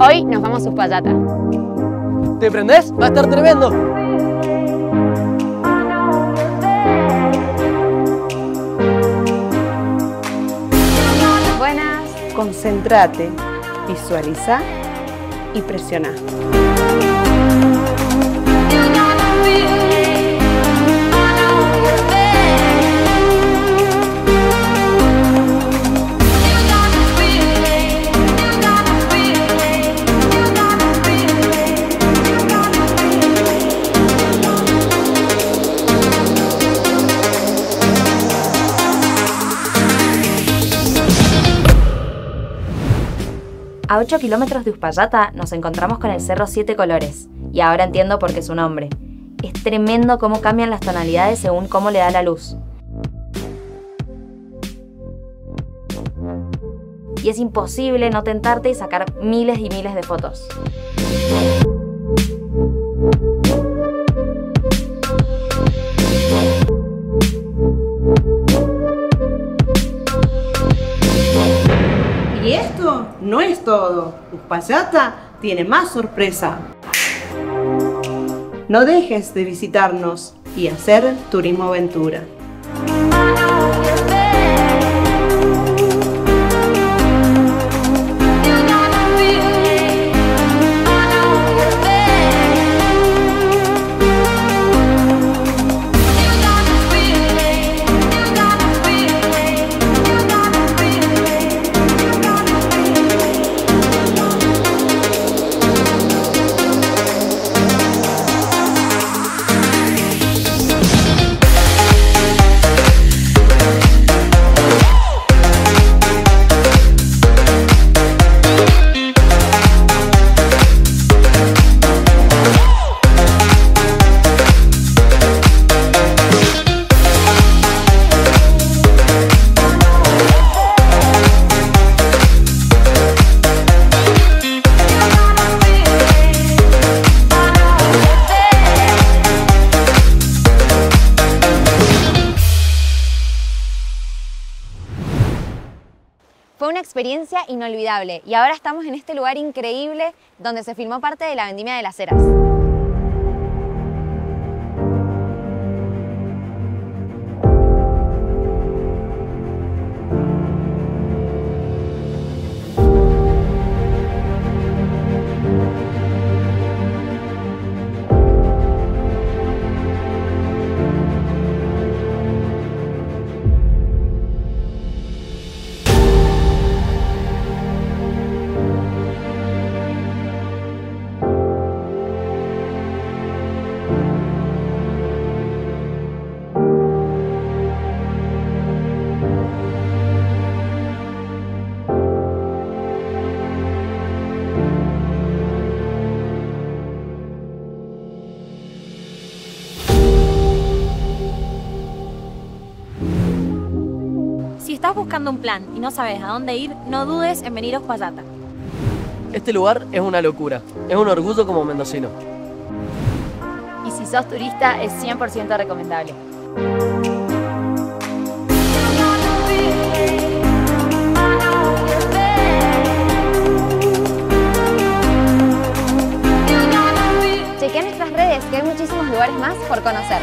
Hoy nos vamos a Uspallata. ¿Te prendés? Va a estar tremendo. Buenas. Concentrate, visualiza y presiona. A 8 kilómetros de Uspallata nos encontramos con el Cerro Siete Colores, y ahora entiendo por qué su nombre. Es tremendo cómo cambian las tonalidades según cómo le da la luz. Y es imposible no tentarte y sacar miles y miles de fotos. Todo. Uspallata tiene más sorpresa. No dejes de visitarnos y hacer turismo aventura. Fue una experiencia inolvidable y ahora estamos en este lugar increíble donde se filmó parte de la Vendimia de las Heras. buscando un plan y no sabes a dónde ir, no dudes en venir a Uspallata. Este lugar es una locura. Es un orgullo como mendocino. Y si sos turista, es 100% recomendable. Chequea nuestras redes, que hay muchísimos lugares más por conocer.